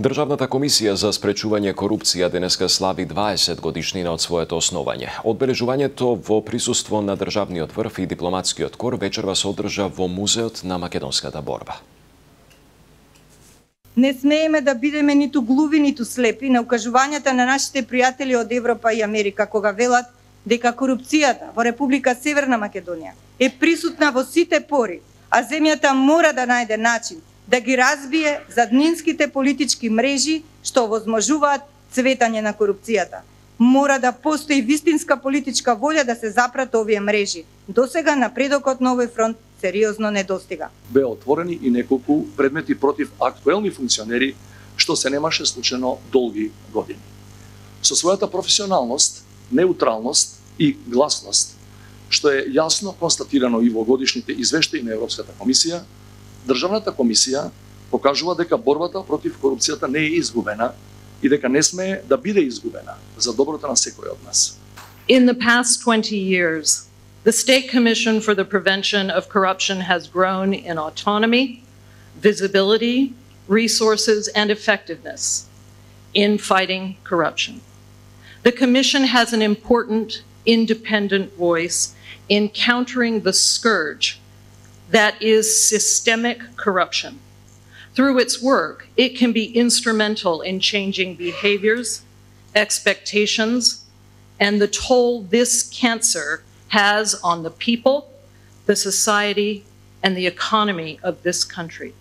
Државната комисија за спречување корупција денеска слави 20 годишнина од своето основање. Одбележувањето во присуство на државниот врв и дипломатскиот кор вечерва се одржа во музеот на македонската борба. Не смееме да бидеме ниту глуви, ниту слепи на укажувањата на нашите пријатели од Европа и Америка кога велат дека корупцијата во Република Северна Македонија е присутна во сите пори, а земјата мора да најде начин да ги разбие заднинските политички мрежи што возможуваат цветање на корупцијата. Мора да постои вистинска политичка волја да се запрат овие мрежи. До сега напредокот на овој фронт сериозно не достига. Беа отворени и неколку предмети против актуелни функционери, што се немаше случено долги години. Со својата професионалност, неутралност и гласност, што е јасно констатирано и во годишните извештаи на Европската комисија, Државната комисија покажува дека борбата против корупцијата не е изгубена и дека не сме да биде изгубена за доброто на секој од нас. In the past 20 years, the State Commission for the Prevention of Corruption has grown in autonomy, visibility, resources, and effectiveness in fighting corruption. The Commission has an important independent voice in countering the scourge that is systemic corruption. Through its work, it can be instrumental in changing behaviors, expectations, and the toll this cancer has on the people, the society, and the economy of this country.